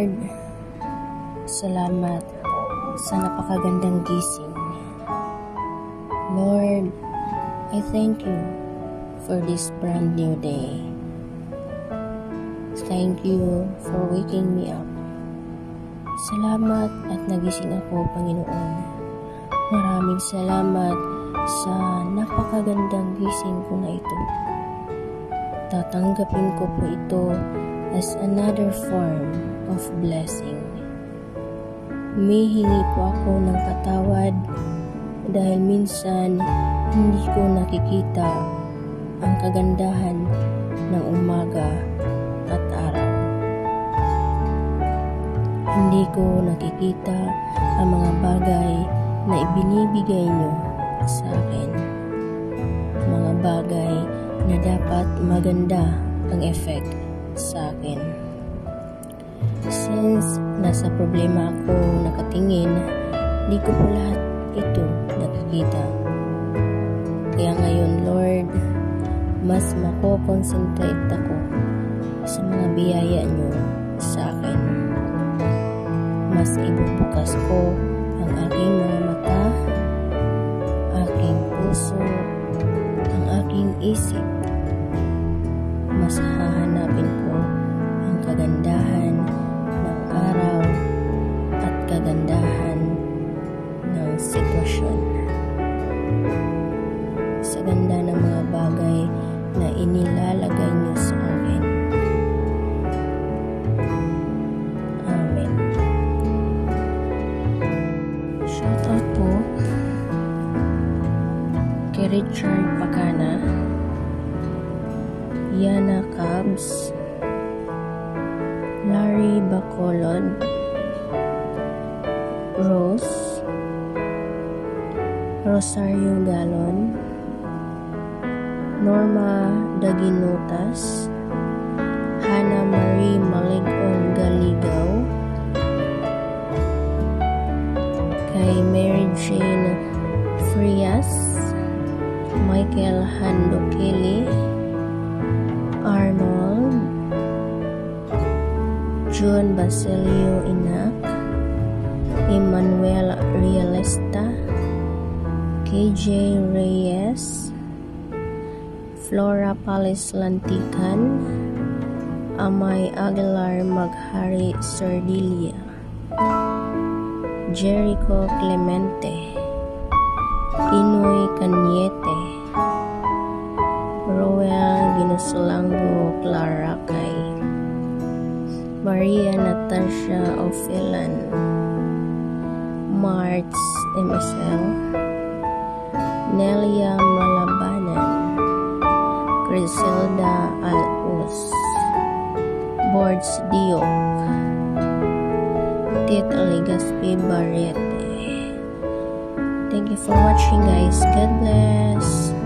Lord, salamat sa napakagandang gising. Lord, I thank you for this brand new day. Thank you for waking me up. Salamat at nagising ako, Panginoon. Maraming salamat sa napakagandang gising ko na ito. Tatanggapin ko po ito as another form of blessing. Humihingi po ako ng patawad dahil minsan hindi ko nakikita ang kagandahan ng umaga at araw. Hindi ko nakikita ang mga bagay na ibinibigay nyo sa akin. Mga bagay na dapat maganda ang effect sa akin. Since nasa problema ako nakatingin, di ko po lahat ito nakikita. Kaya ngayon, Lord, mas makoconcentrate ako sa mga biyaya niyo sa akin. Mas ibubukas ko ang aking mga mata, aking puso, ang aking isip. Mas hahanapin ko ang kagandahan ng araw at kagandahan ng sitwasyon. Sa ganda ng mga bagay na inilalagay niyo sa akin. Amen. Shoutout po kay Richard Pacana, Cabs, Larry Bacolod, Rose, Rosario Galon, Norma Daginutas, Hannah Marie Maligong Galigaw, kay Mary Jane Frias, Michael Handokili, June Basilio Inak, Emmanuel Realesta, KJ Reyes, Flora Palis Lantican, Amay Aguilar Maghari Sardilia, Jericho Clemente, Inoy Caniete, Roel Ginasulango Claracay, Maria Natasha Ophelan, Marts MSL, Nelia Malabanan, Griselda Alus, Boards Diok, Tita Legaspi Barrete. Thank you for watching guys. God bless.